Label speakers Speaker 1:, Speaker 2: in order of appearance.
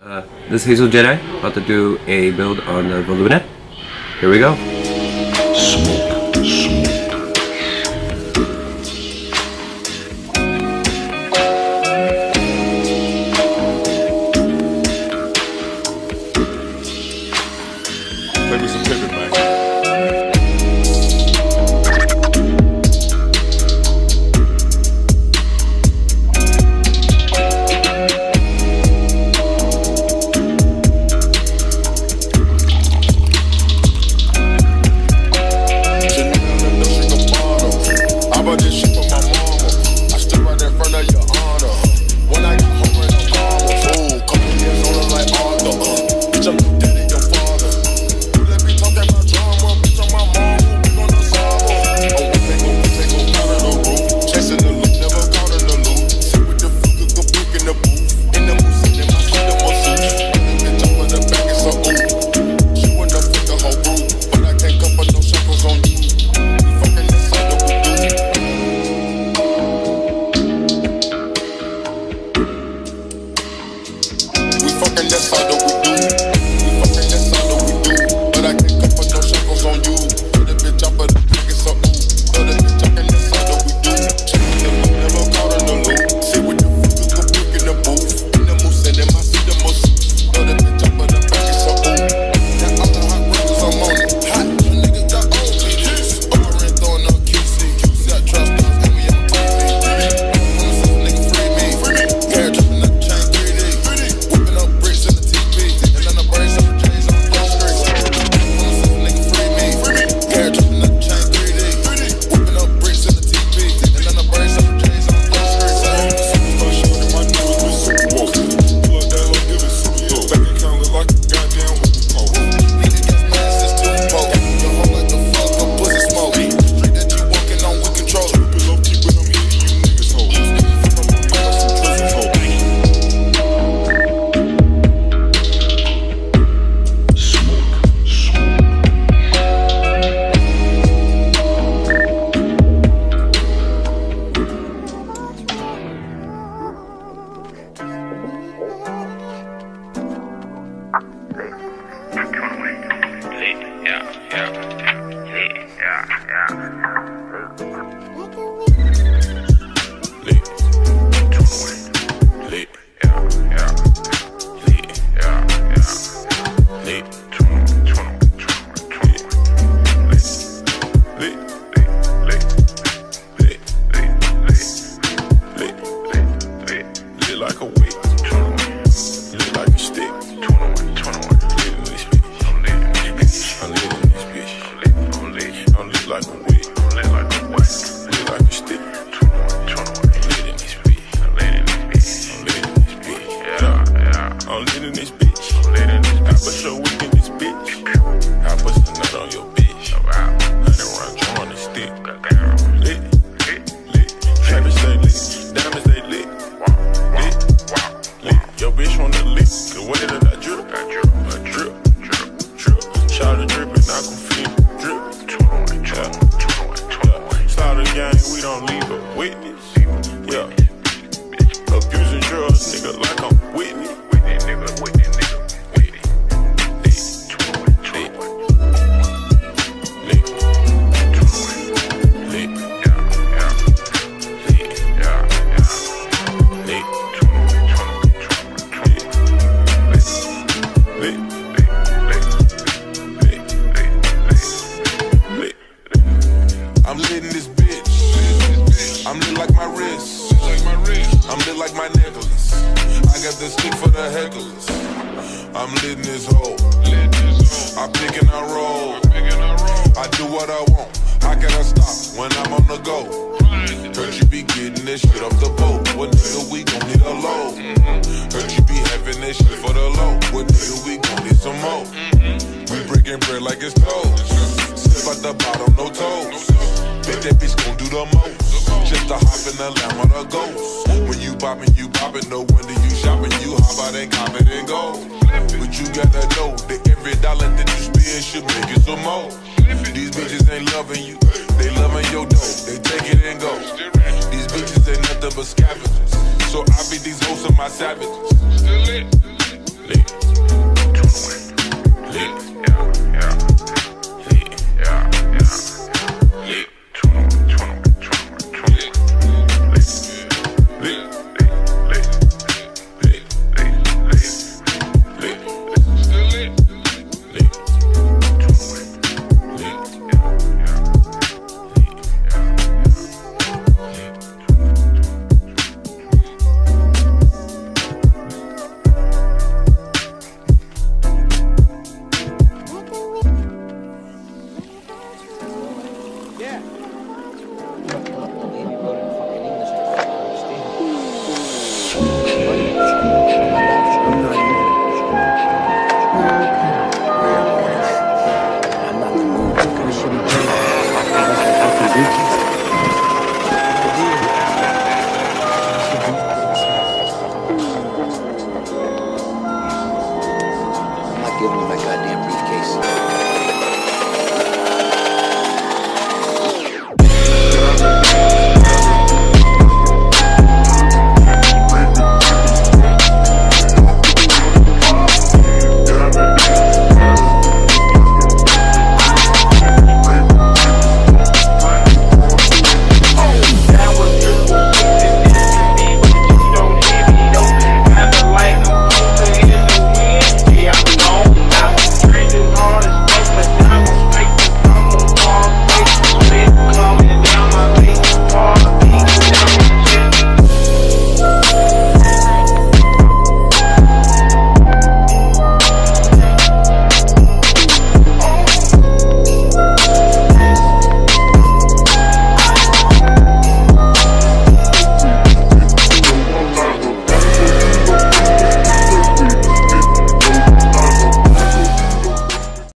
Speaker 1: Uh, this is Hazel Jedi, about to do a build on the Voluminate. Here we go.
Speaker 2: and that's how the we in this bitch. I'm lit in this bitch. I put your wick in this bitch. I put the nut on your bitch. Honey run drawing the stick. Lit, lit, lit. Trappers stay lit. Diamonds they lit. Lit, lit. Your bitch wanna lick. The way that I drip, I drip, I drip, drip, drip. Shout I can feel drip. Yeah. Yeah. Start the gang, we don't leave a witness. Yeah. Abusing drugs, nigga, like I'm Whitney. I'm lit this bitch. I'm lit like The stick for the hecklers. I'm lit in this hole. I pick and I roll. I do what I want. How can I stop when I'm on the go? Heard you be getting this shit off the boat. What nigga we gon' hit a low? Heard you be having this shit for the low. What nigga we gon' hit some more? We breaking bread like it's toast. Sip at the bottom, no toes. Bet that bitch gon' do the most. Just a hop in the lamb on a ghost. When you boppin', you boppin', no wonder you shopping. You hop out and cop it and go. But you gotta know that every dollar that you spend should make you some more. These bitches ain't loving you, they loving your dough. They take it and go. These bitches ain't nothing but scavengers. So I beat these hoes of my savages.
Speaker 3: Still lit. Away. Lit.
Speaker 2: Yeah,